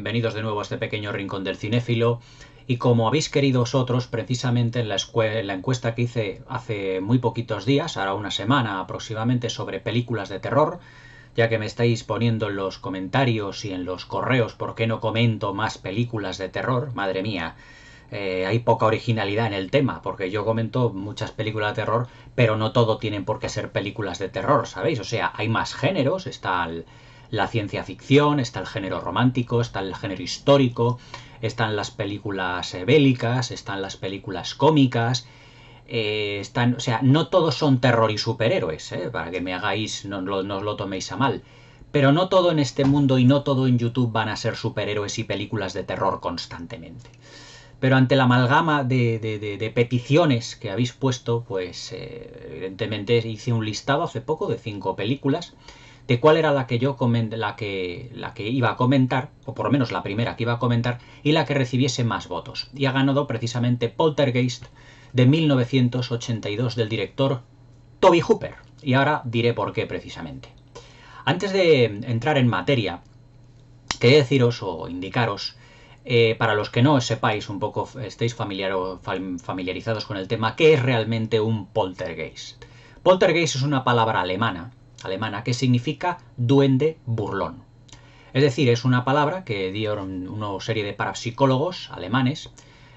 bienvenidos de nuevo a este pequeño rincón del cinéfilo. Y como habéis querido vosotros, precisamente en la, la, encuesta que hice hace muy poquitos días, ahora una semana aproximadamente, sobre películas de terror, ya que me estáis poniendo en los comentarios y en los correos por qué no comento más películas de terror, madre mía, eh, hay poca originalidad en el tema, porque yo comento muchas películas de terror, pero no todo tienen por qué ser películas de terror, ¿sabéis? O sea, hay más géneros, está la ciencia ficción, está el género romántico, está el género histórico, están las películas eh, bélicas, están las películas cómicas, eh, están, o sea, no todos son terror y superhéroes, para que me hagáis, no, no os lo toméis a mal. Pero no todo en este mundo y no todo en YouTube van a ser superhéroes y películas de terror constantemente. Pero ante la amalgama de, peticiones que habéis puesto, pues eh, evidentemente hice un listado hace poco de cinco películas de cuál era la que yo la que, la que iba a comentar, o por lo menos la primera que iba a comentar, y la que recibiese más votos. Y ha ganado precisamente Poltergeist de 1982 del director Toby Hooper. Y ahora diré por qué precisamente. Antes de entrar en materia, quería deciros o indicaros eh, para los que no sepáis un poco, estéis familiarizados con el tema, ¿qué es realmente un poltergeist? Poltergeist es una palabra alemana, alemana que significa duende burlón. Es decir, es una palabra que dieron una serie de parapsicólogos alemanes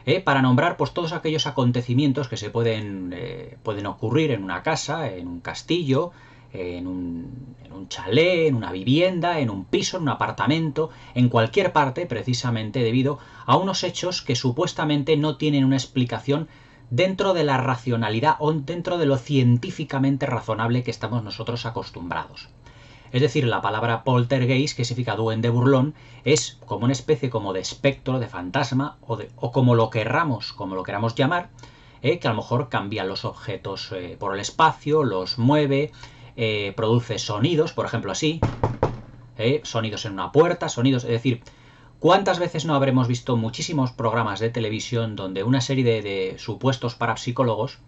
eh, para nombrar pues, todos aquellos acontecimientos que se pueden, eh, pueden ocurrir en una casa, en un castillo, en un, en chalet, en una vivienda, en un piso, en un apartamento, en cualquier parte, precisamente debido a unos hechos que supuestamente no tienen una explicación dentro de la racionalidad o dentro de lo científicamente razonable que estamos nosotros acostumbrados. Es decir, la palabra poltergeist, que significa duende burlón, es como una especie como de espectro, de fantasma, o, de, o como lo querramos, como lo queramos llamar, eh, que a lo mejor cambia los objetos eh, por el espacio, los mueve, eh, produce sonidos, por ejemplo así, sonidos en una puerta, sonidos, es decir, ¿cuántas veces no habremos visto muchísimos programas de televisión donde una serie de, supuestos parapsicólogos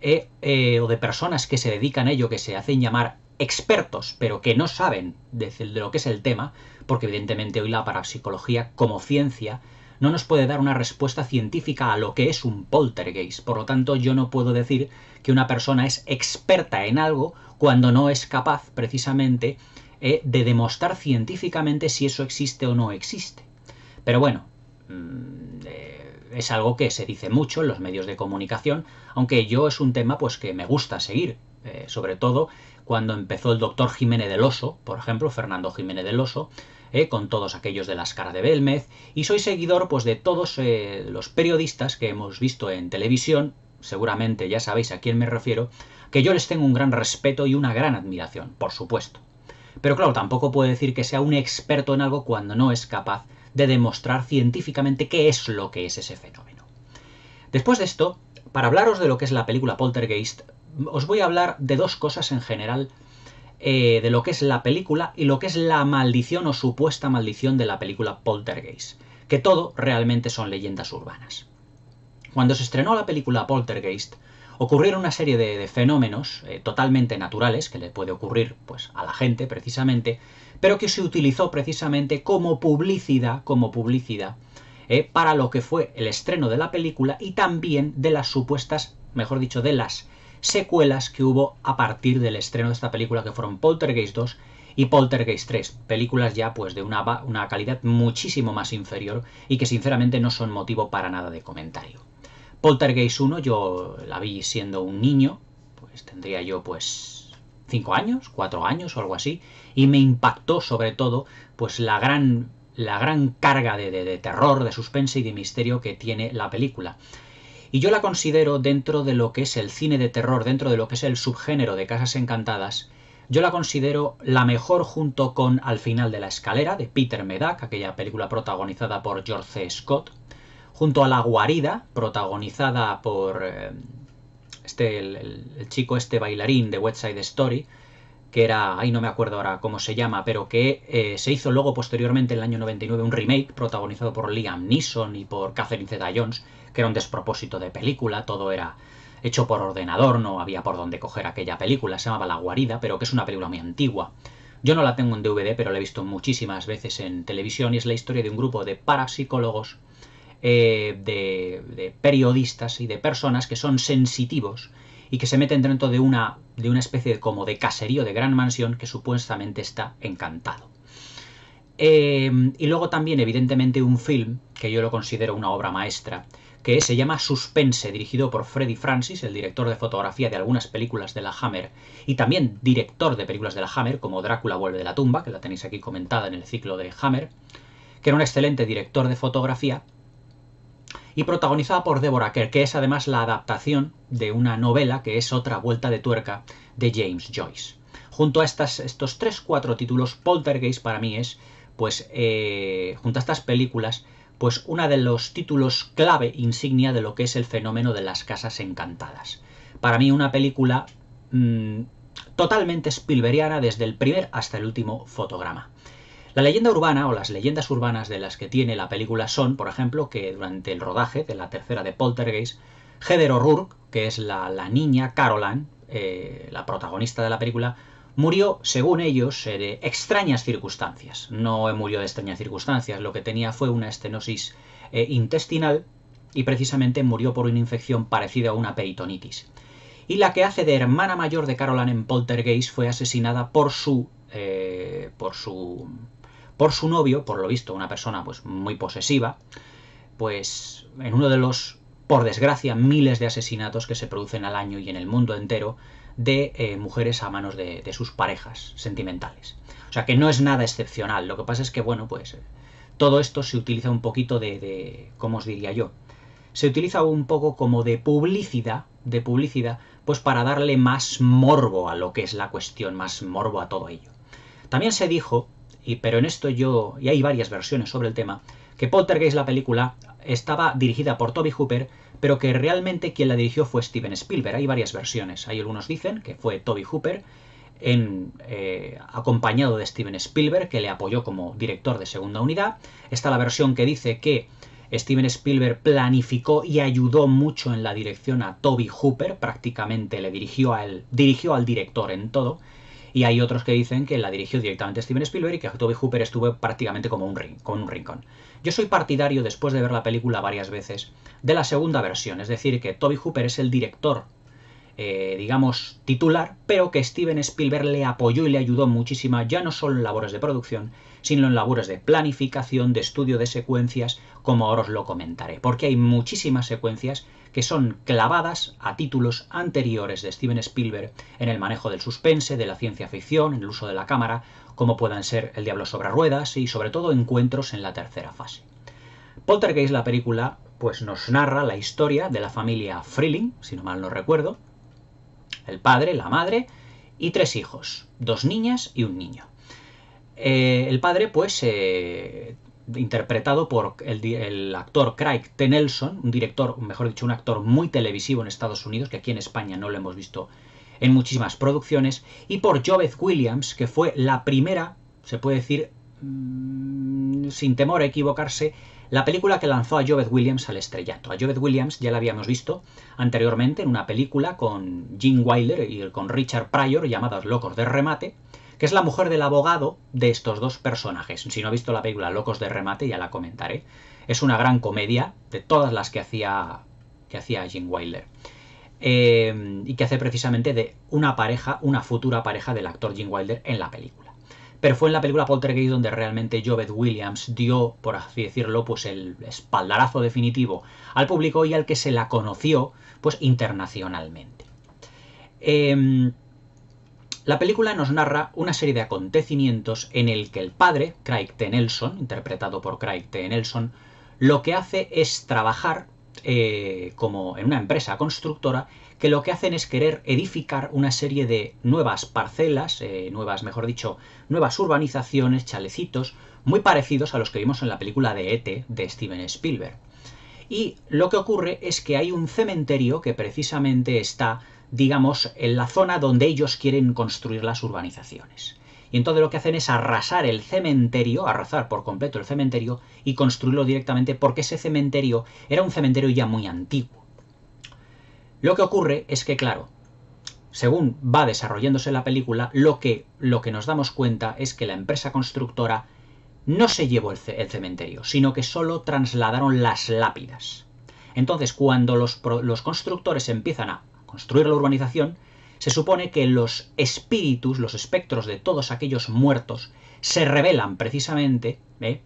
eh, o de personas que se dedican a ello, que se hacen llamar expertos, pero que no saben de lo que es el tema, porque evidentemente hoy la parapsicología como ciencia no nos puede dar una respuesta científica a lo que es un poltergeist. Por lo tanto, yo no puedo decir que una persona es experta en algo cuando no es capaz precisamente eh, de demostrar científicamente si eso existe o no existe. Pero bueno, mm, eh, es algo que se dice mucho en los medios de comunicación, aunque yo es un tema pues que me gusta seguir, eh, sobre todo cuando empezó el doctor Jiménez del Oso, por ejemplo, Fernando Jiménez del Oso, con todos aquellos de las caras de Belmez, y soy seguidor pues de todos los periodistas que hemos visto en televisión, seguramente ya sabéis a quién me refiero, que yo les tengo un gran respeto y una gran admiración, por supuesto. Pero claro, tampoco puedo decir que sea un experto en algo cuando no es capaz de demostrar científicamente qué es lo que es ese fenómeno. Después de esto, para hablaros de lo que es la película Poltergeist, os voy a hablar de dos cosas en general, eh, de lo que es la película y lo que es la maldición o supuesta maldición de la película Poltergeist, que todo realmente son leyendas urbanas. Cuando se estrenó la película Poltergeist, ocurrieron una serie de, fenómenos eh, totalmente naturales que le puede ocurrir pues, a la gente precisamente, pero que se utilizó precisamente como publicidad, como publicidad eh, para lo que fue el estreno de la película y también de las supuestas, mejor dicho, de las secuelas que hubo a partir del estreno de esta película que fueron Poltergeist 2 y Poltergeist 3, películas ya pues de una, una calidad muchísimo más inferior y que sinceramente no son motivo para nada de comentario. Poltergeist 1 yo la vi siendo un niño, pues tendría yo pues 5 años, 4 años o algo así, y me impactó sobre todo pues la gran, la gran carga de, de, terror, de suspense y de misterio que tiene la película. Y yo la considero dentro de lo que es el cine de terror, dentro de lo que es el subgénero de Casas Encantadas, yo la considero la mejor junto con Al final de la escalera de Peter Medak, aquella película protagonizada por George C. Scott, junto a La Guarida, protagonizada por eh, este, el, chico este bailarín de West Side Story, que era, ahí no me acuerdo ahora cómo se llama, pero que eh, se hizo luego posteriormente en el año 99 un remake protagonizado por Liam Neeson y por Catherine Zeta-Jones, que era un despropósito de película, todo era hecho por ordenador, no había por dónde coger aquella película, se llamaba La Guarida, pero que es una película muy antigua. Yo no la tengo en DVD, pero la he visto muchísimas veces en televisión y es la historia de un grupo de parapsicólogos, eh, de, periodistas y de personas que son sensitivos y que se meten dentro de una, de una especie de, como de caserío de gran mansión que supuestamente está encantado. Eh, y luego también, evidentemente, un film que yo lo considero una obra maestra, que se llama Suspense, dirigido por Freddy Francis, el director de fotografía de algunas películas de la Hammer, y también director de películas de la Hammer, como Drácula vuelve de la tumba, que la tenéis aquí comentada en el ciclo de Hammer, que era un excelente director de fotografía, y protagonizada por Deborah Kerr, que es además la adaptación de una novela que es otra vuelta de tuerca de James Joyce. Junto a estas, estos tres, cuatro títulos, Poltergeist para mí es, pues, eh, junto a estas películas, pues uno de los títulos clave, insignia de lo que es el fenómeno de las casas encantadas. Para mí una película mm, totalmente Spielbergiana desde el primer hasta el último fotograma. La leyenda urbana o las leyendas urbanas de las que tiene la película son, por ejemplo, que durante el rodaje de la tercera de Poltergeist, Heather O'Rourke, que es la, niña Caroline, eh, la protagonista de la película, Murió, según ellos, eh, de extrañas circunstancias. No murió de extrañas circunstancias, lo que tenía fue una estenosis eh, intestinal y precisamente murió por una infección parecida a una peritonitis. Y la que hace de hermana mayor de Caroline en Poltergeist fue asesinada por su, eh, por su, por su novio, por lo visto una persona pues muy posesiva, pues en uno de los, por desgracia, miles de asesinatos que se producen al año y en el mundo entero, de eh, mujeres a manos de, sus parejas sentimentales. O sea que no es nada excepcional. Lo que pasa es que, bueno, pues todo esto se utiliza un poquito de, de ¿cómo os diría yo? Se utiliza un poco como de publicidad, de publicidad, pues para darle más morbo a lo que es la cuestión, más morbo a todo ello. También se dijo, y, pero en esto yo, y hay varias versiones sobre el tema, que Poltergeist, la película, estaba dirigida por Toby Hooper, pero que realmente quien la dirigió fue Steven Spielberg. Hay varias versiones. Hay algunos dicen que fue Toby Hooper, eh, acompañado de Steven Spielberg, que le apoyó como director de segunda unidad. Está la versión que dice que Steven Spielberg planificó y ayudó mucho en la dirección a Toby Hooper, prácticamente le dirigió, a él, dirigió al director en todo. Y hay otros que dicen que la dirigió directamente Steven Spielberg y que Toby Hooper estuvo prácticamente como un, con un rincón. Yo soy partidario, después de ver la película varias veces, de la segunda versión, es decir, que Toby Hooper es el director, eh, digamos, titular, pero que Steven Spielberg le apoyó y le ayudó muchísimo, ya no solo en labores de producción, sino en labores de planificación, de estudio de secuencias, como ahora os lo comentaré, porque hay muchísimas secuencias que son clavadas a títulos anteriores de Steven Spielberg en el manejo del suspense, de la ciencia ficción, en el uso de la cámara, como puedan ser El Diablo sobre Ruedas y sobre todo encuentros en la tercera fase. Poltergeist, la película, pues nos narra la historia de la familia Freeling, si no mal no recuerdo, el padre, la madre y tres hijos, dos niñas y un niño. Eh, el padre, pues, eh, interpretado por el, actor Craig T. Nelson, un director, mejor dicho, un actor muy televisivo en Estados Unidos, que aquí en España no lo hemos visto en muchísimas producciones, y por Joveth Williams, que fue la primera, se puede decir, mm, sin temor a equivocarse, la película que lanzó a Joveth Williams al estrellato. A Joveth Williams ya la habíamos visto anteriormente en una película con Gene Wilder y con Richard Pryor llamada Locos de Remate, que es la mujer del abogado de estos dos personajes. Si no ha visto la película Locos de Remate, ya la comentaré. Es una gran comedia de todas las que hacía, que hacía Gene Wilder. Eh, y que hace precisamente de una pareja, una futura pareja del actor Jim Wilder en la película. Pero fue en la película Poltergeist donde realmente Joveth Williams dio, por así decirlo, pues el espaldarazo definitivo al público y al que se la conoció pues internacionalmente. Em, la película nos narra una serie de acontecimientos en el que el padre, Craig T. Nelson, interpretado por Craig T. Nelson, lo que hace es trabajar eh, como en una empresa constructora que lo que hacen es querer edificar una serie de nuevas parcelas, eh, nuevas, mejor dicho, nuevas urbanizaciones, chalecitos, muy parecidos a los que vimos en la película de ET de Steven Spielberg. Y lo que ocurre es que hay un cementerio que precisamente está, digamos, en la zona donde ellos quieren construir las urbanizaciones. Y entonces lo que hacen es arrasar el cementerio, arrasar por completo el cementerio y construirlo directamente porque ese cementerio era un cementerio ya muy antiguo. Lo que ocurre es que, claro, según va desarrollándose la película, lo que, lo que nos damos cuenta es que la empresa constructora no se llevó el, cementerio, sino que solo trasladaron las lápidas. Entonces, cuando los, los constructores empiezan a construir la urbanización, se supone que los espíritus, los espectros de todos aquellos muertos, se rebelan precisamente ¿eh?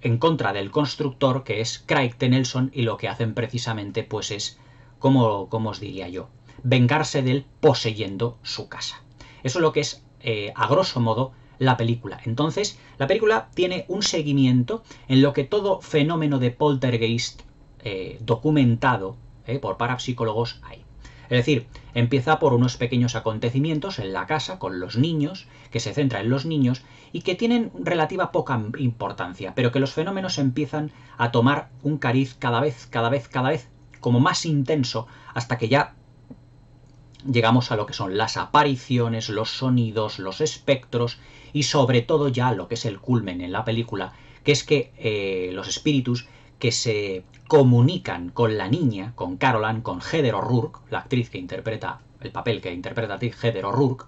en contra del constructor, que es Craig T. Nelson, y lo que hacen precisamente pues es, como, os diría yo, vengarse de él poseyendo su casa. Eso es lo que es, eh, a grosso modo, la película. Entonces, la película tiene un seguimiento en lo que todo fenómeno de poltergeist eh, documentado por parapsicólogos hay. Es decir, empieza por unos pequeños acontecimientos en la casa con los niños, que se centra en los niños y que tienen relativa poca importancia, pero que los fenómenos empiezan a tomar un cariz cada vez, cada vez, cada vez como más intenso hasta que ya llegamos a lo que son las apariciones, los sonidos, los espectros y sobre todo ya lo que es el culmen en la película, que es que eh, los espíritus que se comunican con la niña, con Caroline, con Heather O'Rourke, la actriz que interpreta el papel que interpreta a Heather O'Rourke,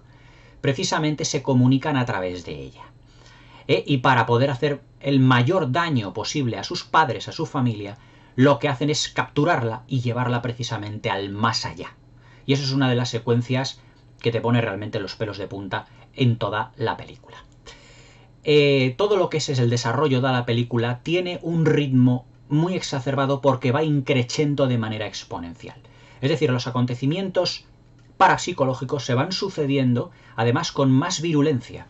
precisamente se comunican a través de ella. ¿Eh? Y para poder hacer el mayor daño posible a sus padres, a su familia, lo que hacen es capturarla y llevarla precisamente al más allá. Y eso es una de las secuencias que te pone realmente los pelos de punta en toda la película. Eh, todo lo que es el desarrollo de la película tiene un ritmo muy exacerbado porque va increciendo de manera exponencial. Es decir, los acontecimientos parapsicológicos se van sucediendo además con más virulencia.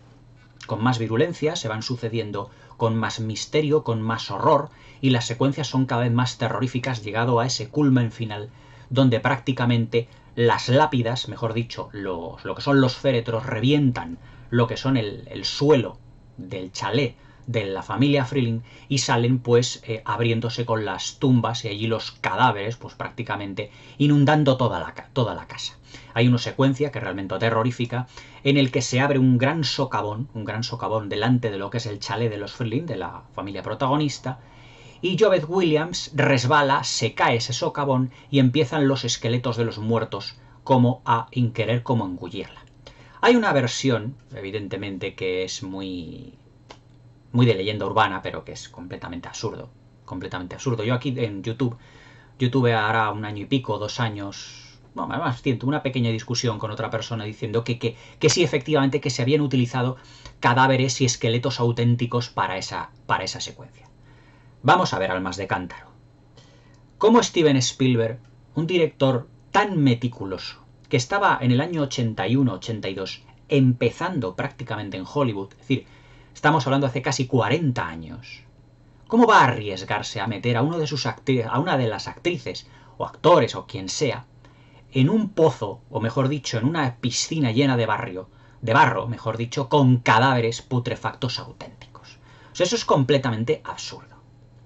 Con más virulencia se van sucediendo con más misterio, con más horror, y las secuencias son cada vez más terroríficas, llegado a ese culmen final, donde prácticamente las lápidas, mejor dicho, los, lo que son los féretros, revientan lo que son el, el suelo del chalet de la familia Freeling y salen pues eh, abriéndose con las tumbas y allí los cadáveres pues prácticamente inundando toda la, toda la casa. Hay una secuencia que realmente terrorífica en el que se abre un gran socavón, un gran socavón delante de lo que es el chalet de los Freeling, de la familia protagonista, y Joveth Williams resbala, se cae ese socavón y empiezan los esqueletos de los muertos como a inquerer como engullirla. Hay una versión, evidentemente, que es muy muy de leyenda urbana, pero que es completamente absurdo. Completamente absurdo. Yo aquí en YouTube, YouTube hará un año y pico, dos años, no, más siento una pequeña discusión con otra persona diciendo que, que, que, sí, efectivamente, que se habían utilizado cadáveres y esqueletos auténticos para esa, para esa secuencia. Vamos a ver Almas de Cántaro. ¿Cómo Steven Spielberg, un director tan meticuloso, que estaba en el año 81-82, empezando prácticamente en Hollywood, es decir, Estamos hablando hace casi 40 años. ¿Cómo va a arriesgarse a meter a, uno de sus a una de las actrices, o actores, o quien sea, en un pozo, o mejor dicho, en una piscina llena de barrio, de barro, mejor dicho, con cadáveres putrefactos auténticos? O sea, eso es completamente absurdo.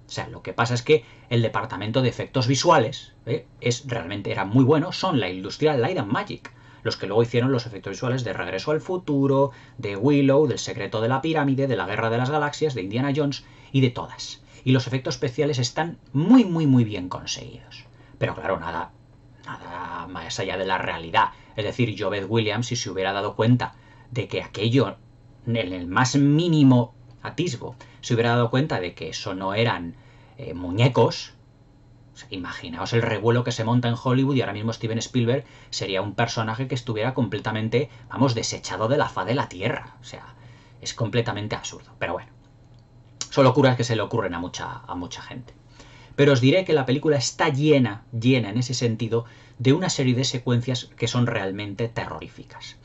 O sea, lo que pasa es que el departamento de efectos visuales ¿eh? es realmente era muy bueno, son la Industrial Light and Magic los que luego hicieron los efectos visuales de Regreso al Futuro, de Willow, del Secreto de la Pirámide, de la Guerra de las Galaxias, de Indiana Jones y de todas. Y los efectos especiales están muy, muy, muy bien conseguidos. Pero claro, nada, nada más allá de la realidad. Es decir, Joved Williams, si se hubiera dado cuenta de que aquello, en el más mínimo atisbo, se hubiera dado cuenta de que eso no eran eh, muñecos, imaginaos el revuelo que se monta en Hollywood y ahora mismo Steven Spielberg sería un personaje que estuviera completamente, vamos, desechado de la faz de la Tierra. O sea, es completamente absurdo. Pero bueno, son locuras que se le ocurren a mucha, a mucha gente. Pero os diré que la película está llena, llena en ese sentido, de una serie de secuencias que son realmente terroríficas.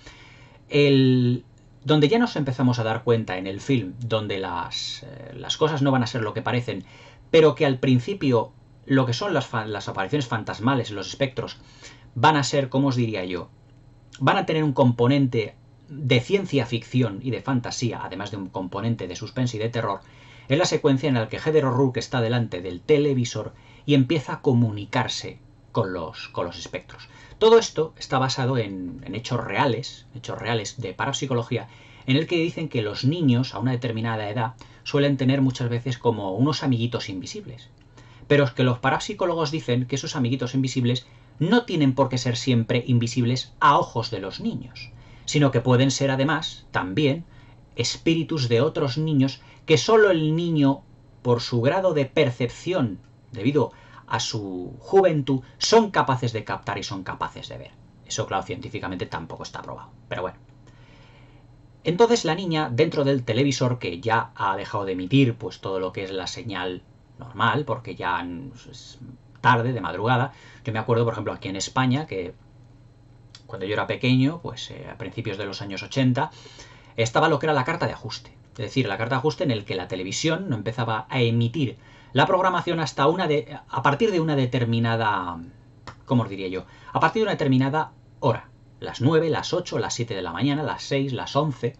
El, donde ya nos empezamos a dar cuenta en el film, donde las, eh, las cosas no van a ser lo que parecen, pero que al principio lo que son las, apariciones fantasmales, los espectros, van a ser, como os diría yo, van a tener un componente de ciencia ficción y de fantasía, además de un componente de suspense y de terror, es la secuencia en la que Heather O'Rourke está delante del televisor y empieza a comunicarse con los, espectros. Todo esto está basado en, hechos reales, hechos reales de parapsicología, en el que dicen que los niños a una determinada edad suelen tener muchas veces como unos amiguitos invisibles pero es que los parapsicólogos dicen que esos amiguitos invisibles no tienen por qué ser siempre invisibles a ojos de los niños, sino que pueden ser además también espíritus de otros niños que solo el niño, por su grado de percepción debido a su juventud, son capaces de captar y son capaces de ver. Eso, claro, científicamente tampoco está probado. Pero bueno. Entonces la niña, dentro del televisor que ya ha dejado de emitir pues todo lo que es la señal normal, porque ya es tarde, de madrugada. Yo me acuerdo, por ejemplo, aquí en España, que cuando yo era pequeño, pues eh, a principios de los años 80, estaba lo que era la carta de ajuste. Es decir, la carta de ajuste en el que la televisión no empezaba a emitir la programación hasta una de. a partir de una determinada. ¿Cómo diría yo? A partir de una determinada hora. Las 9, las 8, las 7 de la mañana, las 6, las 11.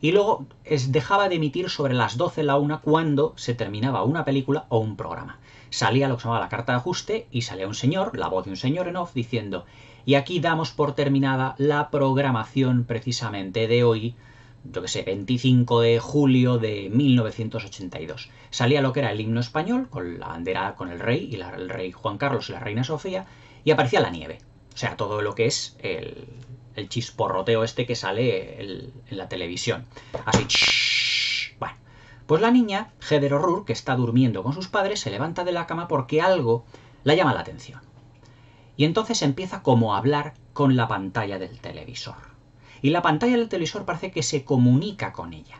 Y luego es, dejaba de emitir sobre las 12, la 1, cuando se terminaba una película o un programa. Salía lo que se llamaba la carta de ajuste y salía un señor, la voz de un señor en off, diciendo: Y aquí damos por terminada la programación precisamente de hoy yo que sé, 25 de julio de 1982. Salía lo que era el himno español, con la bandera, con el rey, y el rey Juan Carlos y la reina Sofía, y aparecía la nieve. O sea, todo lo que es el, chisporroteo este que sale en la televisión. Así, bueno. Pues la niña, Heather O'Rourke, que está durmiendo con sus padres, se levanta de la cama porque algo la llama la atención. Y entonces empieza como a hablar con la pantalla del televisor y la pantalla del televisor parece que se comunica con ella.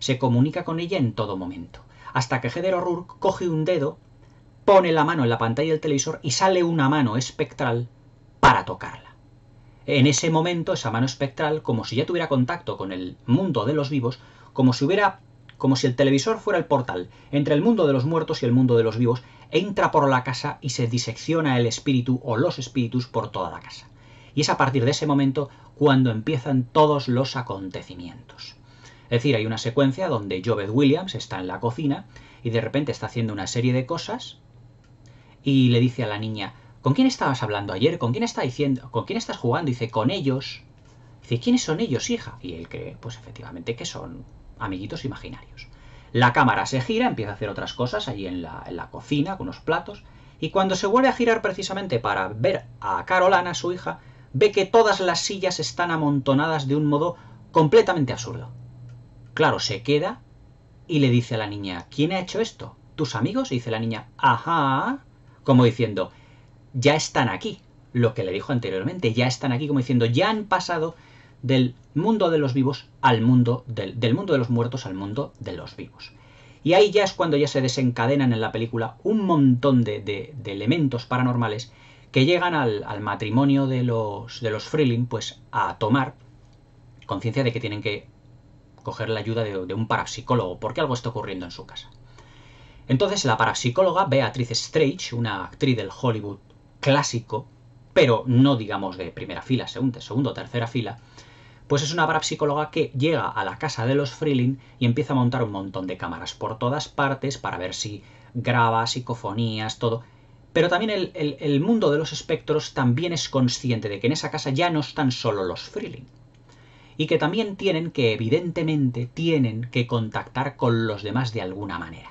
Se comunica con ella en todo momento. Hasta que Heather O'Rourke coge un dedo, pone la mano en la pantalla del televisor y sale una mano espectral para tocarla. En ese momento, esa mano espectral, como si ya tuviera contacto con el mundo de los vivos, como si hubiera como si el televisor fuera el portal entre el mundo de los muertos y el mundo de los vivos, entra por la casa y se disecciona el espíritu o los espíritus por toda la casa. Y es a partir de ese momento cuando empiezan todos los acontecimientos. Es decir, hay una secuencia donde Joved Williams está en la cocina y de repente está haciendo una serie de cosas y le dice a la niña, ¿con quién estabas hablando ayer? ¿Con quién está diciendo? ¿Con quién estás jugando? dice, con ellos. dice, ¿quiénes son ellos, hija? Y él cree, pues efectivamente, que son amiguitos imaginarios. La cámara se gira, empieza a hacer otras cosas allí en la, cocina, con unos platos, y cuando se vuelve a girar precisamente para ver a Carolana, su hija, ve que todas las sillas están amontonadas de un modo completamente absurdo. Claro, se queda y le dice a la niña, ¿quién ha hecho esto? ¿Tus amigos? Y dice la niña, ajá, como diciendo, ya están aquí. Lo que le dijo anteriormente, ya están aquí, como diciendo, ya han pasado del mundo de los vivos al mundo del, mundo de los muertos al mundo de los vivos. Y ahí ya es cuando ya se desencadenan en la película un montón de, de elementos paranormales que llegan al, matrimonio de los, de los Freeling pues a tomar conciencia de que tienen que coger la ayuda de, un parapsicólogo porque algo está ocurriendo en su casa. Entonces la parapsicóloga Beatriz Strage, una actriz del Hollywood clásico, pero no digamos de primera fila, segunda, segunda o tercera fila, pues es una parapsicóloga que llega a la casa de los Freeling y empieza a montar un montón de cámaras por todas partes para ver si graba psicofonías, todo. Pero también el, mundo de los espectros también es consciente de que en esa casa ya no están solo los Freeling. Y que también tienen que, evidentemente, tienen que contactar con los demás de alguna manera.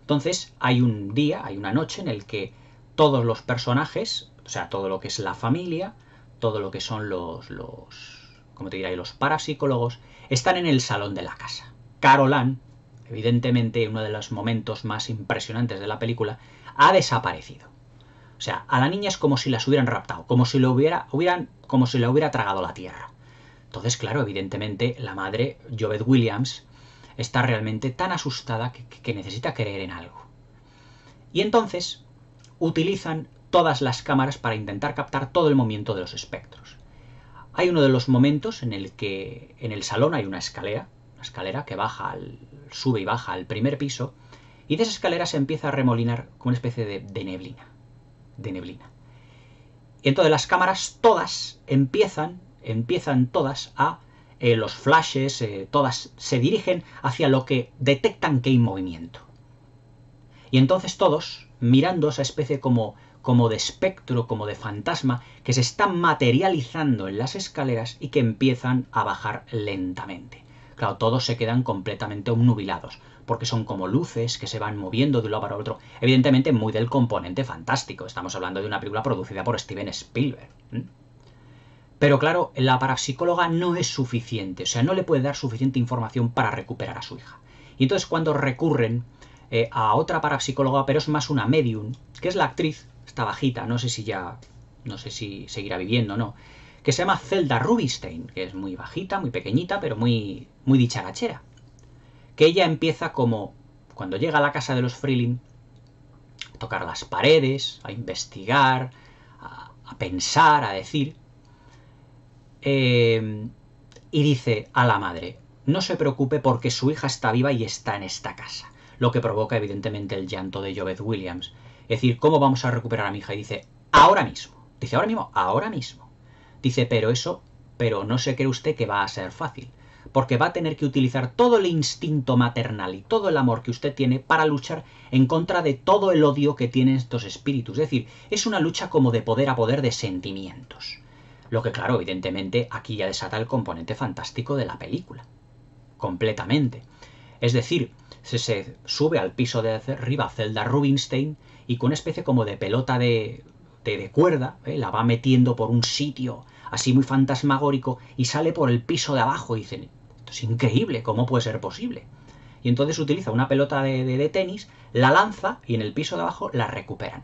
Entonces, hay un día, hay una noche en el que todos los personajes, o sea, todo lo que es la familia, todo lo que son los, los como te diría, los parapsicólogos, están en el salón de la casa. Carolan, evidentemente uno de los momentos más impresionantes de la película, ha desaparecido. O sea, a la niña es como si las hubieran raptado, como si lo hubiera, hubieran, como si la hubiera tragado la tierra. Entonces, claro, evidentemente la madre, Joved Williams, está realmente tan asustada que necesita creer en algo. Y entonces utilizan todas las cámaras para intentar captar todo el movimiento de los espectros. Hay uno de los momentos en el que en el salón hay una escalera, una escalera que baja al, sube y baja al primer piso, y de esa escalera se empieza a remolinar como una especie de neblina de neblina. Y entonces las cámaras todas empiezan, empiezan todas a eh, los flashes, eh, todas se dirigen hacia lo que detectan que hay movimiento. Y entonces todos, mirando esa especie como, como de espectro, como de fantasma, que se está materializando en las escaleras y que empiezan a bajar lentamente. claro, todos se quedan completamente obnubilados, porque son como luces que se van moviendo de un lado para otro. Evidentemente muy del componente fantástico, estamos hablando de una película producida por Steven Spielberg. Pero claro, la parapsicóloga no es suficiente, o sea, no le puede dar suficiente información para recuperar a su hija. Y entonces cuando recurren eh, a otra parapsicóloga, pero es más una medium, que es la actriz, esta bajita, no sé si ya, no sé si seguirá viviendo o no, que se llama Zelda Rubinstein, que es muy bajita, muy pequeñita, pero muy, muy dicharachera. Que ella empieza como, cuando llega a la casa de los Freeling, a tocar las paredes, a investigar, a pensar, a decir, eh, y dice a la madre, no se preocupe porque su hija está viva y está en esta casa. Lo que provoca evidentemente el llanto de Joveth Williams. Es decir, ¿cómo vamos a recuperar a mi hija? Y dice, ahora mismo. Dice, ahora mismo, ahora mismo. Dice, pero eso, pero no se cree usted que va a ser fácil. Porque va a tener que utilizar todo el instinto maternal y todo el amor que usted tiene para luchar en contra de todo el odio que tienen estos espíritus. Es decir, es una lucha como de poder a poder de sentimientos. Lo que, claro, evidentemente aquí ya desata el componente fantástico de la película. Completamente. Es decir, se, sube al piso de arriba Zelda Rubinstein y con una especie como de pelota de, de, cuerda, ¿eh? la va metiendo por un sitio así muy fantasmagórico y sale por el piso de abajo y dicen, esto es increíble, ¿cómo puede ser posible? Y entonces utiliza una pelota de, de tenis, la lanza y en el piso de abajo la recuperan.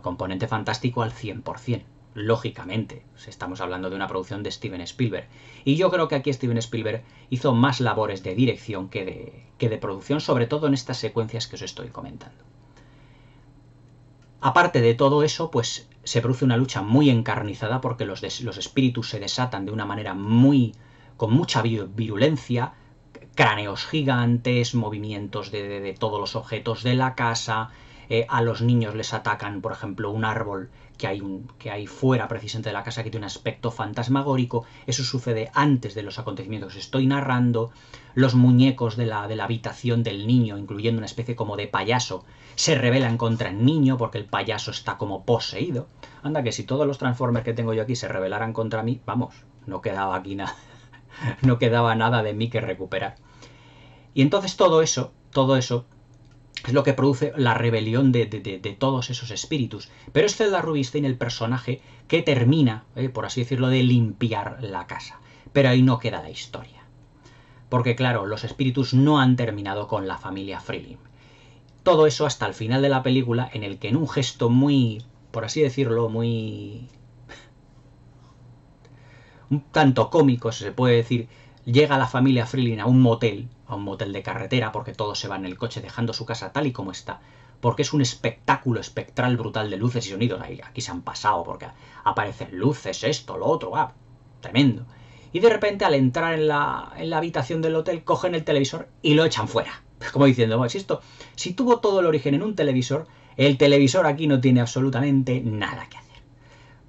Componente fantástico al 100% lógicamente. Estamos hablando de una producción de Steven Spielberg. Y yo creo que aquí Steven Spielberg hizo más labores de dirección que de, que de producción, sobre todo en estas secuencias que os estoy comentando. Aparte de todo eso, pues se produce una lucha muy encarnizada porque los, los espíritus se desatan de una manera muy. con mucha virulencia, cráneos gigantes, movimientos de, de, todos los objetos de la casa, eh, a los niños les atacan, por ejemplo, un árbol que hay, un, que hay fuera precisamente de la casa que tiene un aspecto fantasmagórico. Eso sucede antes de los acontecimientos que estoy narrando. Los muñecos de la, de la habitación del niño, incluyendo una especie como de payaso, se rebelan contra el niño porque el payaso está como poseído. Anda, que si todos los Transformers que tengo yo aquí se rebelaran contra mí, vamos, no quedaba aquí nada. no quedaba nada de mí que recuperar. Y entonces todo eso, todo eso es lo que produce la rebelión de, todos esos espíritus. Pero es Zelda Rubinstein el personaje que termina, eh, por así decirlo, de limpiar la casa. Pero ahí no queda la historia. Porque claro, los espíritus no han terminado con la familia Freeling. Todo eso hasta el final de la película, en el que en un gesto muy, por así decirlo, muy... un tanto cómico, se puede decir, llega la familia Freeling a un motel, a un motel de carretera, porque todos se van en el coche dejando su casa tal y como está, porque es un espectáculo espectral brutal de luces y sonidos. Ahí, aquí se han pasado, porque aparecen luces, esto, lo otro, ah, tremendo. Y de repente al entrar en la, en la habitación del hotel cogen el televisor y lo echan fuera. Como diciendo, bueno, si esto, si tuvo todo el origen en un televisor, el televisor aquí no tiene absolutamente nada que hacer.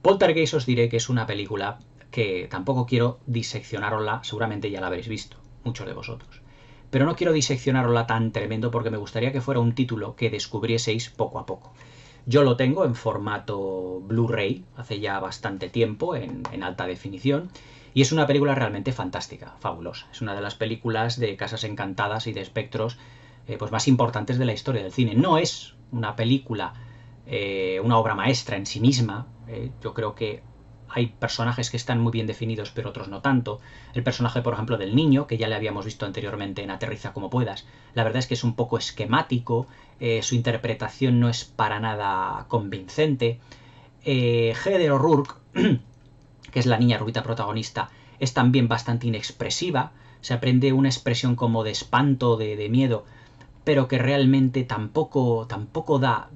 Poltergeist os diré que es una película que tampoco quiero diseccionarosla, seguramente ya la habréis visto, muchos de vosotros. Pero no quiero diseccionarosla tan tremendo porque me gustaría que fuera un título que descubrieseis poco a poco. Yo lo tengo en formato Blu-ray hace ya bastante tiempo, en, alta definición, y es una película realmente fantástica, fabulosa. Es una de las películas de casas encantadas y de espectros eh, pues más importantes de la historia del cine. No es una película, eh, una obra maestra en sí misma. Eh, yo creo que hay personajes que están muy bien definidos, pero otros no tanto. El personaje, por ejemplo, del niño, que ya le habíamos visto anteriormente en Aterriza como puedas, la verdad es que es un poco esquemático, eh, su interpretación no es para nada convincente. Eh, O'Rourke, que es la niña rubita protagonista, es también bastante inexpresiva, se aprende una expresión como de espanto, de, de miedo, pero que realmente tampoco, tampoco da...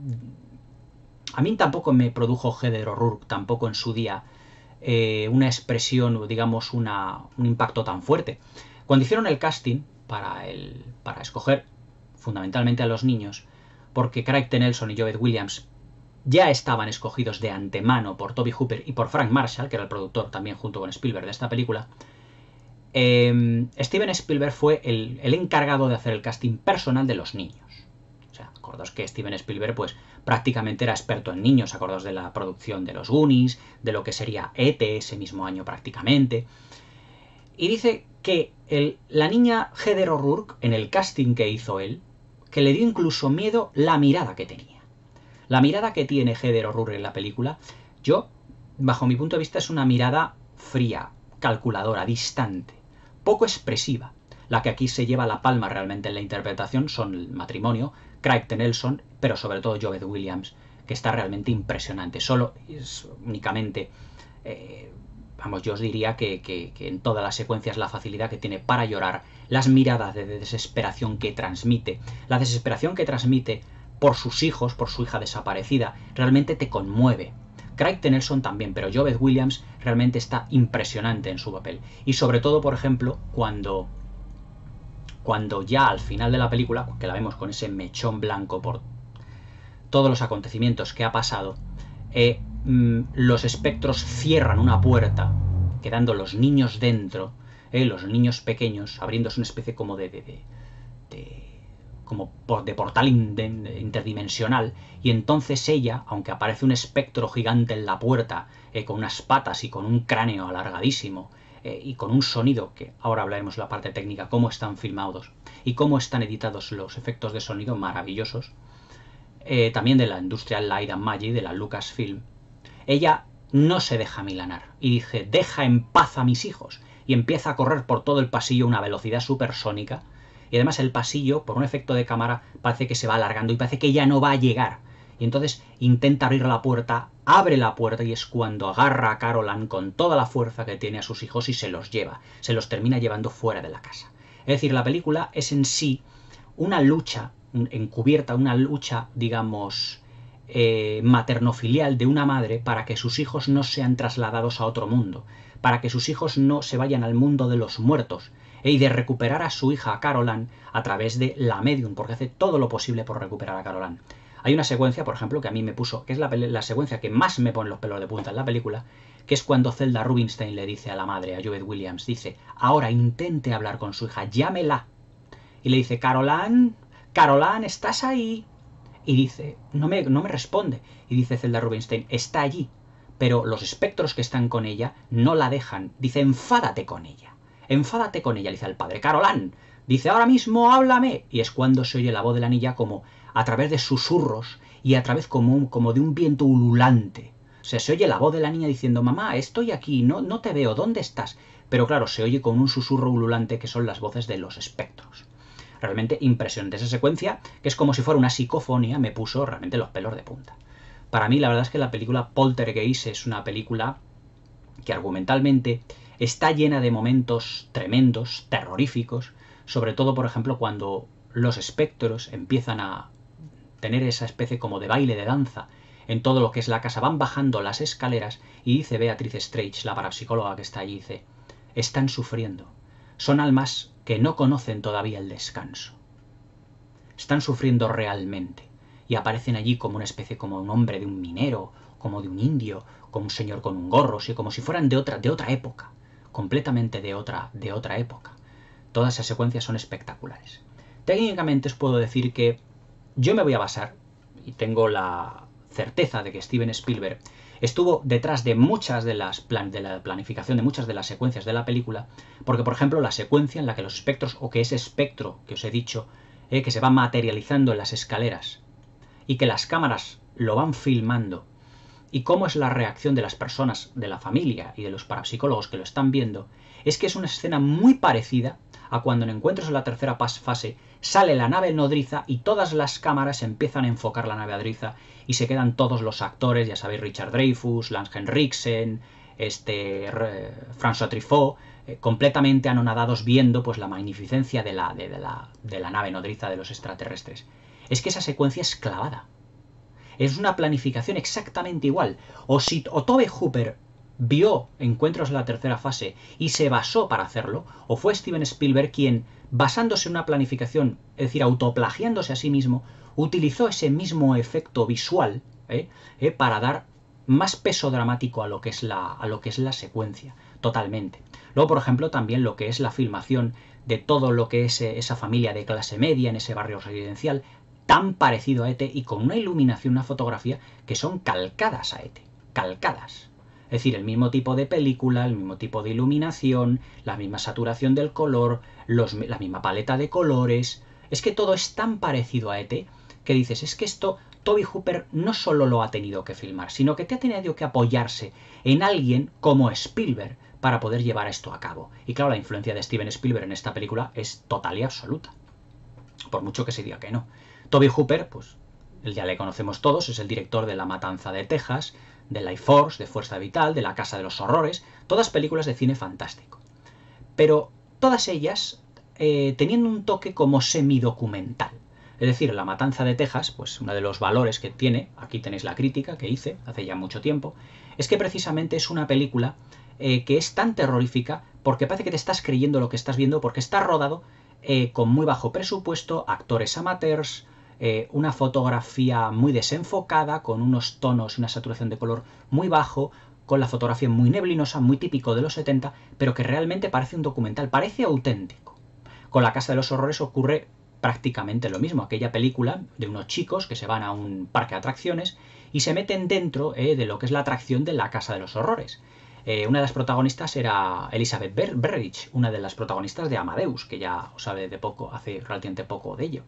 A mí tampoco me produjo Heather O'Rourke, tampoco en su día, eh, una expresión, digamos, un impacto tan fuerte. Cuando hicieron el casting para, el, para escoger fundamentalmente a los niños, porque Craig T. Nelson y Joveth Williams ya estaban escogidos de antemano por Toby Hooper y por Frank Marshall, que era el productor también junto con Spielberg de esta película, eh, Steven Spielberg fue el, el, encargado de hacer el casting personal de los niños. O sea, acordaos que Steven Spielberg pues prácticamente era experto en niños, acordaos de la producción de los Goonies, de lo que sería ET ese mismo año prácticamente. Y dice que la niña Heather O'Rourke, en el casting que hizo él, que le dio incluso miedo la mirada que tenía. La mirada que tiene Heather O'Rourke en la película, yo, bajo mi punto de vista, es una mirada fría, calculadora, distante, poco expresiva. La que aquí se lleva la palma realmente en la interpretación son el matrimonio, Craig T. Nelson, pero sobre todo Joved Williams, que está realmente impresionante. Solo únicamente eh, vamos, yo os diría que, en todas las secuencias la facilidad que tiene para llorar, las miradas de desesperación que transmite, la desesperación que transmite por sus hijos, por su hija desaparecida, realmente te conmueve. Craig Nelson también, pero Joved Williams realmente está impresionante en su papel. Y sobre todo, por ejemplo, cuando, cuando ya al final de la película, que la vemos con ese mechón blanco por todos los acontecimientos que ha pasado, eh, Mm, los espectros cierran una puerta, quedando los niños dentro, eh, los niños pequeños, abriéndose una especie como de, de, como de portal interdimensional, y entonces ella, aunque aparece un espectro gigante en la puerta, eh, con unas patas y con un cráneo alargadísimo, eh, y con un sonido, que ahora hablaremos la parte técnica, cómo están filmados y cómo están editados los efectos de sonido maravillosos, también de la Industrial Light and Magic, de la Lucasfilm, ella no se deja milanar y dice, deja en paz a mis hijos. Y empieza a correr por todo el pasillo a una velocidad supersónica. Y además el pasillo, por un efecto de cámara, parece que se va alargando y parece que ya no va a llegar. Y entonces intenta abrir la puerta, abre la puerta y es cuando agarra a Carolan con toda la fuerza que tiene a sus hijos y se los lleva. Se los termina llevando fuera de la casa. Es decir, la película es en sí una lucha encubierta, una lucha, digamos, eh, materno-filial de una madre para que sus hijos no sean trasladados a otro mundo, para que sus hijos no se vayan al mundo de los muertos, y de recuperar a su hija Carolan a través de la medium, porque hace todo lo posible por recuperar a Carolan. Hay una secuencia, por ejemplo, que a mí me puso, que es la, secuencia que más me pone los pelos de punta en la película, que es cuando Zelda Rubinstein le dice a la madre, a Joved Williams, dice, ahora intente hablar con su hija, llámela. Y le dice, Carolan, Carolan, ¿estás ahí? Y dice, no me, no me responde. Y dice Zelda Rubinstein, está allí. Pero los espectros que están con ella no la dejan. Dice, enfádate con ella. Enfádate con ella, le dice al padre. Carolán, dice, ahora mismo háblame. Y es cuando se oye la voz de la niña como a través de susurros y a través como, como de un viento ululante. O sea, se oye la voz de la niña diciendo, mamá, estoy aquí, no, no te veo, ¿dónde estás? Pero claro, se oye con un susurro ululante que son las voces de los espectros realmente impresionante. Esa secuencia, que es como si fuera una psicofonía, me puso realmente los pelos de punta. Para mí, la verdad es que la película Poltergeist es una película que argumentalmente está llena de momentos tremendos, terroríficos, sobre todo, por ejemplo, cuando los espectros empiezan a tener esa especie como de baile de danza en todo lo que es la casa, van bajando las escaleras y dice Beatriz Strange, la parapsicóloga que está allí, dice, están sufriendo. Son almas que no conocen todavía el descanso. Están sufriendo realmente y aparecen allí como una especie como un hombre de un minero, como de un indio, como un señor con un gorro, sí, como si fueran de otra, de otra época, completamente de otra, de otra época. Todas esas secuencias son espectaculares. Técnicamente os puedo decir que yo me voy a basar, y tengo la certeza de que Steven Spielberg estuvo detrás de muchas de las de la planificación de muchas de las secuencias de la película, porque por ejemplo la secuencia en la que los espectros o que ese espectro que os he dicho eh, que se va materializando en las escaleras y que las cámaras lo van filmando y cómo es la reacción de las personas de la familia y de los parapsicólogos que lo están viendo, es que es una escena muy parecida a cuando en Encuentros en la tercera fase sale la nave nodriza y todas las cámaras empiezan a enfocar la nave nodriza y se quedan todos los actores, ya sabéis, Richard Dreyfus, Lance Henriksen, este, François Truffaut, eh, completamente anonadados viendo pues la magnificencia de la, de, la, de la nave nodriza de los extraterrestres. Es que esa secuencia es clavada. Es una planificación exactamente igual. O si o Tobe Hooper vio Encuentros en la tercera fase y se basó para hacerlo, o fue Steven Spielberg quien, basándose en una planificación, es decir, autoplagiándose a sí mismo, utilizó ese mismo efecto visual ¿eh? ¿Eh? para dar más peso dramático a lo, que es la, a lo que es la secuencia, totalmente. Luego, por ejemplo, también lo que es la filmación de todo lo que es eh, esa familia de clase media en ese barrio residencial, tan parecido a ET y con una iluminación, una fotografía que son calcadas a ET, calcadas. Es decir, el mismo tipo de película, el mismo tipo de iluminación, la misma saturación del color, la misma paleta de colores. Es que todo es tan parecido a ET que dices, es que esto Toby Hooper no solo lo ha tenido que filmar, sino que te ha tenido que apoyarse en alguien como Spielberg para poder llevar esto a cabo. Y claro, la influencia de Steven Spielberg en esta película es total y absoluta. Por mucho que se diga que no. Toby Hooper, pues ya le conocemos todos, es el director de La Matanza de Texas, de Life Force, de Fuerza Vital, de La Casa de los Horrores, todas películas de cine fantástico. Pero todas ellas eh, teniendo un toque como semidocumental. Es decir, La Matanza de Texas, pues uno de los valores que tiene, aquí tenéis la crítica que hice hace ya mucho tiempo, es que precisamente es una película eh, que es tan terrorífica porque parece que te estás creyendo lo que estás viendo porque está rodado eh, con muy bajo presupuesto, actores amateurs, eh, una fotografía muy desenfocada, con unos tonos y una saturación de color muy bajo, con la fotografía muy neblinosa, muy típico de los 70, pero que realmente parece un documental, parece auténtico. Con La Casa de los Horrores ocurre prácticamente lo mismo, aquella película de unos chicos que se van a un parque de atracciones y se meten dentro eh, de lo que es la atracción de la Casa de los Horrores. Eh, una de las protagonistas era Elizabeth Ber una de las protagonistas de Amadeus, que ya os sabe de poco, hace relativamente poco de ello.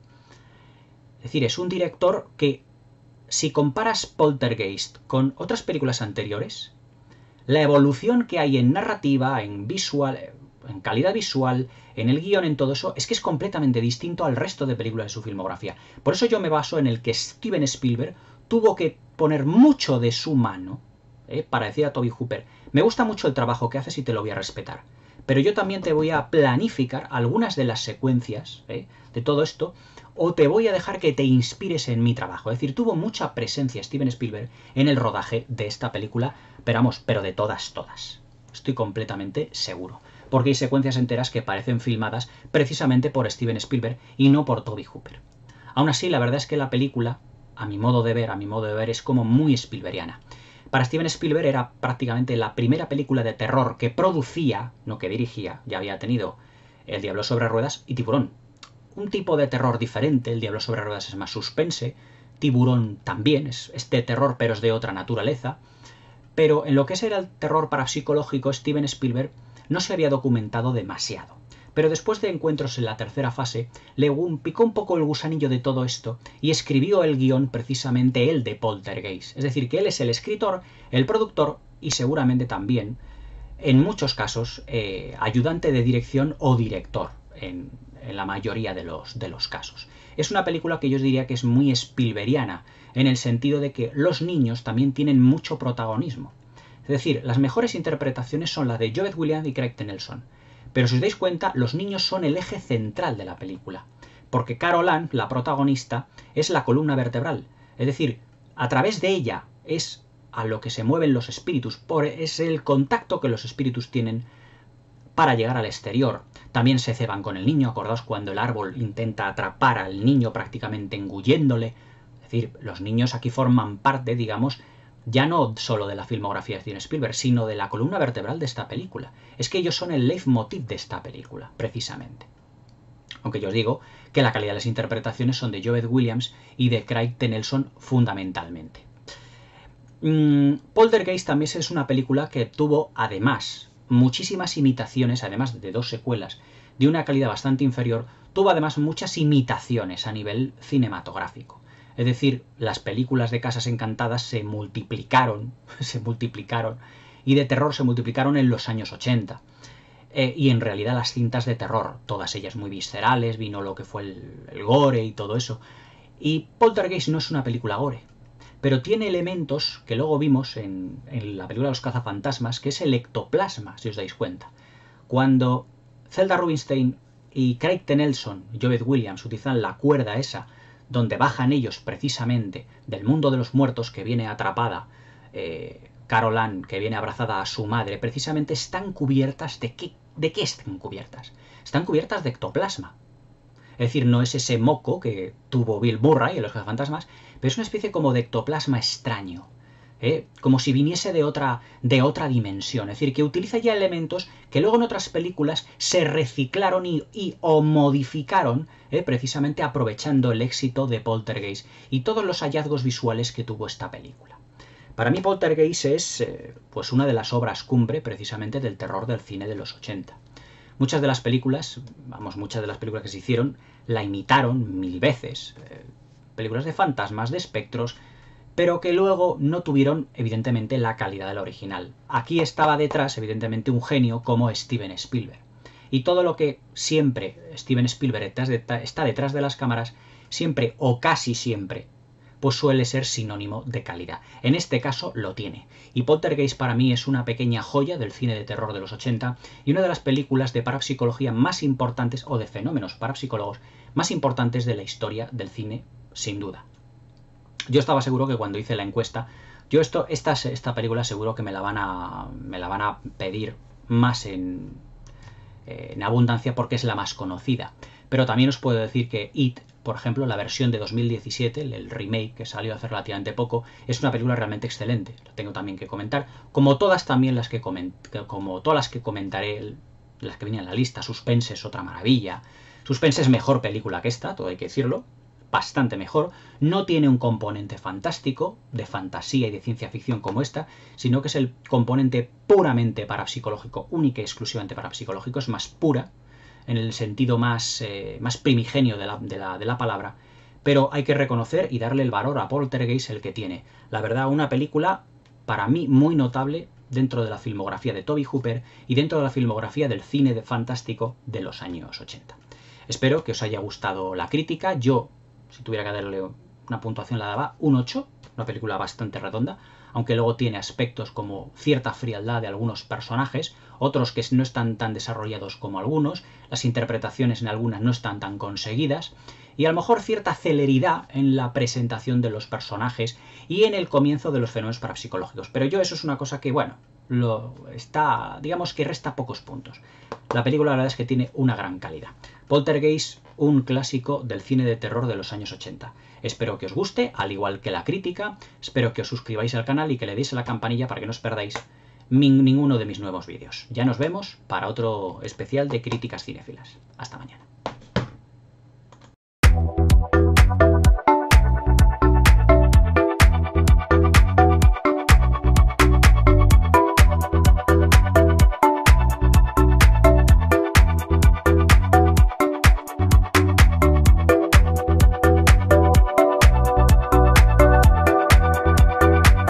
Es decir, es un director que, si comparas Poltergeist con otras películas anteriores, la evolución que hay en narrativa, en visual, en calidad visual, en el guion, en todo eso, es que es completamente distinto al resto de películas de su filmografía. Por eso yo me baso en el que Steven Spielberg tuvo que poner mucho de su mano eh, para decir a Toby Hooper, me gusta mucho el trabajo que haces y te lo voy a respetar. Pero yo también te voy a planificar algunas de las secuencias eh, de todo esto o te voy a dejar que te inspires en mi trabajo. Es decir, tuvo mucha presencia Steven Spielberg en el rodaje de esta película, pero vamos, pero de todas, todas. Estoy completamente seguro porque hay secuencias enteras que parecen filmadas precisamente por Steven Spielberg y no por Toby Hooper. Aún así, la verdad es que la película, a mi modo de ver, a mi modo de ver, es como muy Spielbergiana. Para Steven Spielberg era prácticamente la primera película de terror que producía, no que dirigía, ya había tenido El Diablo sobre Ruedas y Tiburón. Un tipo de terror diferente, El Diablo sobre Ruedas es más suspense, Tiburón también es este terror pero es de otra naturaleza. Pero en lo que es el terror parapsicológico, Steven Spielberg no se había documentado demasiado. Pero después de encuentros en la tercera fase, le picó un poco el gusanillo de todo esto y escribió el guion precisamente él de Poltergeist. Es decir, que él es el escritor, el productor y seguramente también, en muchos casos, eh, ayudante de dirección o director, en, la mayoría de los, casos. Es una película que yo diría que es muy Spielbergiana, en el sentido de que los niños también tienen mucho protagonismo. Es decir, las mejores interpretaciones son las de Jovet Williams y Craig. Nelson. Pero si os dais cuenta, los niños son el eje central de la película. Porque Carol Ann, la protagonista, es la columna vertebral. Es decir, a través de ella es a lo que se mueven los espíritus. Por, es el contacto que los espíritus tienen para llegar al exterior. También se ceban con el niño, acordaos cuando el árbol intenta atrapar al niño prácticamente engulléndole. Es decir, los niños aquí forman parte, digamos, ya no solo de la filmografía de Steven Spielberg, sino de la columna vertebral de esta película. Es que ellos son el leitmotiv de esta película, precisamente. Aunque yo os digo que la calidad de las interpretaciones son de Joed Williams y de Craig T. Nelson fundamentalmente. Mm, Poltergeist también es una película que tuvo además muchísimas imitaciones, además de dos secuelas de una calidad bastante inferior, tuvo además muchas imitaciones a nivel cinematográfico. Es decir, las películas de Casas Encantadas se multiplicaron, se multiplicaron, y de terror se multiplicaron en los años 80. Eh, y en realidad las cintas de terror, todas ellas muy viscerales, vino lo que fue el, gore y todo eso. Y Poltergeist no es una película gore, pero tiene elementos que luego vimos en, en la película los cazafantasmas, que es el ectoplasma, si os dais cuenta. Cuando Zelda Rubinstein y Craig T. Nelson, Jovet Williams utilizan la cuerda esa donde bajan ellos precisamente del mundo de los muertos que viene atrapada eh, Carolan, que viene abrazada a su madre, precisamente están cubiertas de qué, de qué están cubiertas. Están cubiertas de ectoplasma. Es decir, no es ese moco que tuvo Bill Murray en los fantasmas, pero es una especie como de ectoplasma extraño. ¿Eh? como si viniese de otra, de otra dimensión. Es decir, que utiliza ya elementos que luego en otras películas se reciclaron y, o modificaron, ¿eh? precisamente aprovechando el éxito de Poltergeist y todos los hallazgos visuales que tuvo esta película. Para mí Poltergeist es eh, pues una de las obras cumbre precisamente del terror del cine de los 80. Muchas de las películas, vamos, muchas de las películas que se hicieron la imitaron mil veces. Películas de fantasmas, de espectros, pero que luego no tuvieron evidentemente la calidad del original. Aquí estaba detrás evidentemente un genio como Steven Spielberg. Y todo lo que siempre Steven Spielberg está detrás de las cámaras, siempre o casi siempre pues suele ser sinónimo de calidad. En este caso lo tiene. Y Poltergeist para mí es una pequeña joya del cine de terror de los 80 y una de las películas de parapsicología más importantes o de fenómenos parapsicólogos más importantes de la historia del cine, sin duda. Yo estaba seguro que cuando hice la encuesta, yo esto, esta, esta película seguro que me la van a, me la van a pedir más en, en abundancia porque es la más conocida. Pero también os puedo decir que It por ejemplo, la versión de 2017, el remake que salió hace relativamente poco, es una película realmente excelente. Lo tengo también que comentar. Como todas también las que como todas las que comentaré, las que vienen en la lista. Suspense es otra maravilla. Suspense es mejor película que esta, todo hay que decirlo. Bastante mejor. No tiene un componente fantástico, de fantasía y de ciencia ficción como esta, sino que es el componente puramente parapsicológico, única y exclusivamente parapsicológico. Es más pura, en el sentido más, eh, más primigenio de la, de, la, palabra, pero hay que reconocer y darle el valor a Poltergeist el que tiene. La verdad, una película para mí muy notable dentro de la filmografía de Toby Hooper y dentro de la filmografía del cine de fantástico de los años 80. Espero que os haya gustado la crítica. Yo, si tuviera que darle una puntuación, la daba un 8, una película bastante redonda aunque luego tiene aspectos como cierta frialdad de algunos personajes, otros que no están tan desarrollados como algunos, las interpretaciones en algunas no están tan conseguidas, y a lo mejor cierta celeridad en la presentación de los personajes y en el comienzo de los fenómenos parapsicológicos. Pero yo eso es una cosa que, bueno, lo está, digamos que resta pocos puntos. La película la verdad es que tiene una gran calidad. Poltergeist, un clásico del cine de terror de los años 80. Espero que os guste, al igual que la crítica. Espero que os suscribáis al canal y que le deis a la campanilla para que no os perdáis ninguno de mis nuevos vídeos. Ya nos vemos para otro especial de críticas cinéfilas. Hasta mañana.